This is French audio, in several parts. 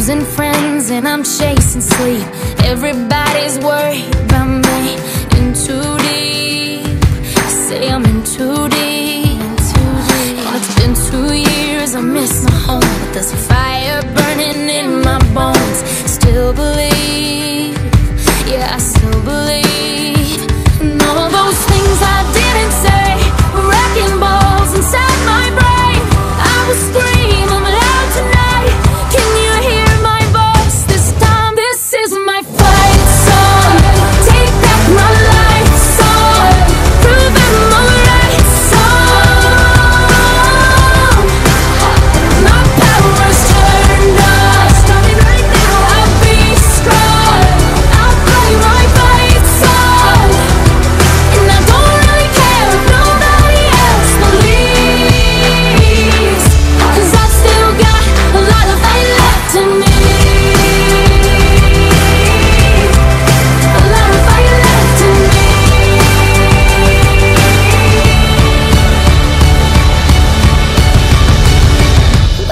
Losing friends and I'm chasing sleep. Everybody's worried about me. In too deep. Say I'm in too deep. And it's been two years, I miss my home. But there's a fire burning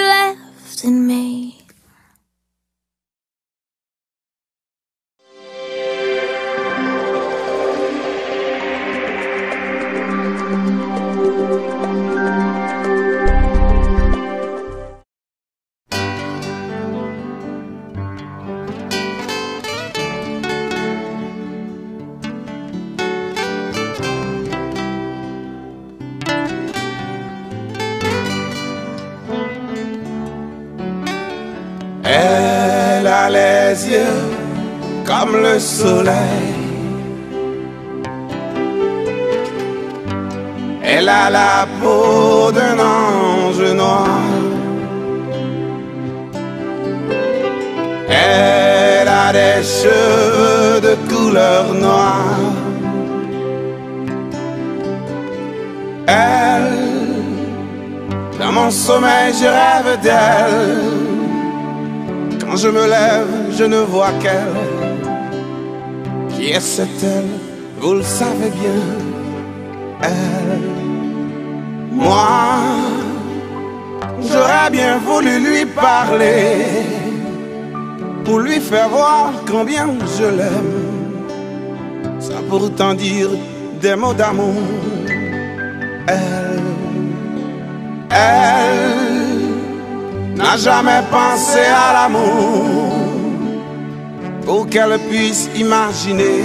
left in me. Comme le soleil. Elle a la peau d'un ange noir. Elle a des cheveux de couleur noire. Elle, dans mon sommeil, je rêve d'elle. Quand je me lève, je ne vois qu'elle. Qui est cette elle? Vous le savez bien. Elle. Moi, j'aurais bien voulu lui parler. Pour lui faire voir combien je l'aime. Sans pourtant dire des mots d'amour. Elle. Elle n'a jamais pensé à l'amour pour qu'elle puisse imaginer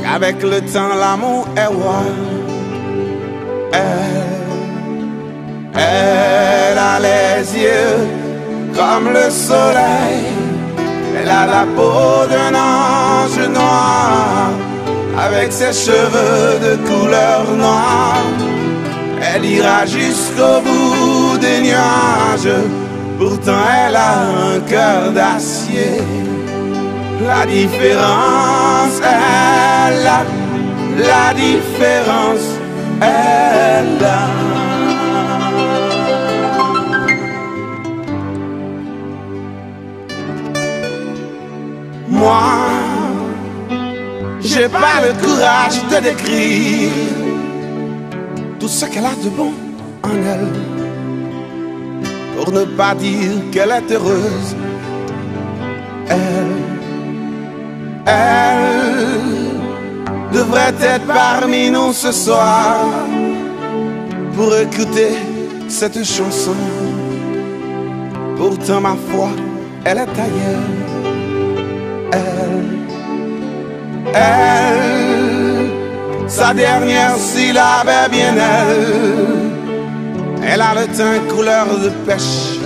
qu'avec le temps l'amour est roi. Elle, elle a les yeux comme le soleil. Elle a la peau d'un ange noir avec ses cheveux de couleur noire. Elle ira jusqu'au bout des nuages, pourtant elle a un cœur d'acier. La différence est là, la différence est là. Moi, j'ai pas le courage de décrire tout ce qu'elle a de bon en elle. Pour ne pas dire qu'elle est heureuse. Elle, elle devrait être parmi nous ce soir pour écouter cette chanson. Pourtant, ma foi, elle est ailleurs. Elle, elle, sa dernière syllabe est bien elle. Elle a le teint couleur de pêche.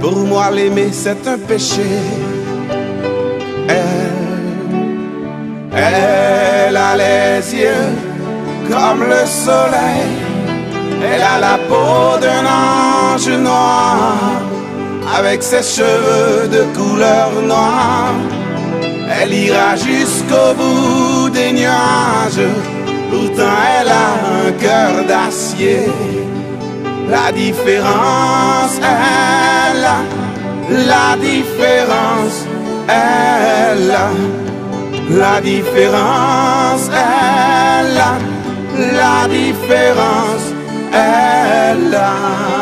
Pour moi, l'aimer, c'est un péché. Elle, elle a les yeux comme le soleil. Elle a la peau d'un ange noir avec ses cheveux de couleur noire. Elle ira jusqu'au bout des nuages, Pourtant elle a un cœur d'acier. La différence, elle a. La différence, elle a. La différence, elle a. La différence, elle a.